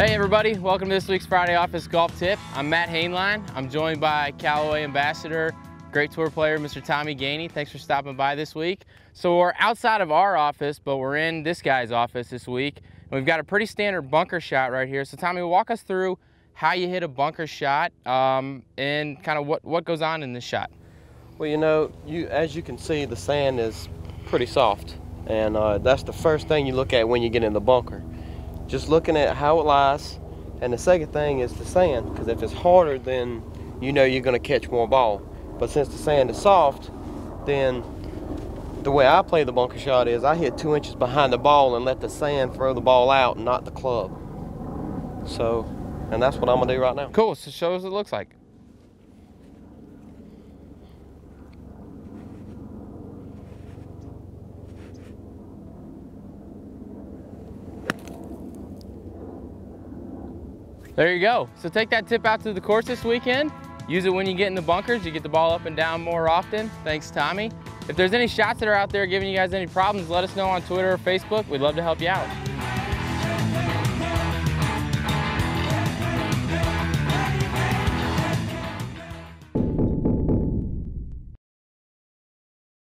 Hey everybody, welcome to this week's Friday Office Golf Tip. I'm Matt Hainline. I'm joined by Callaway Ambassador, great tour player, Mr. Tommy Gainey. Thanks for stopping by this week. So we're outside of our office, but we're in this guy's office this week. And we've got a pretty standard bunker shot right here. So Tommy, walk us through how you hit a bunker shot um, and kind of what, what goes on in this shot. Well, you know, you as you can see, the sand is pretty soft. And uh, that's the first thing you look at when you get in the bunker just looking at how it lies. And the second thing is the sand, because if it's harder, then you know you're going to catch more ball. But since the sand is soft, then the way I play the bunker shot is I hit two inches behind the ball and let the sand throw the ball out, not the club. So, and that's what I'm gonna do right now. Cool, so show us what it looks like. There you go. So take that tip out to the course this weekend. Use it when you get in the bunkers. You get the ball up and down more often. Thanks, Tommy. If there's any shots that are out there giving you guys any problems, let us know on Twitter or Facebook. We'd love to help you out.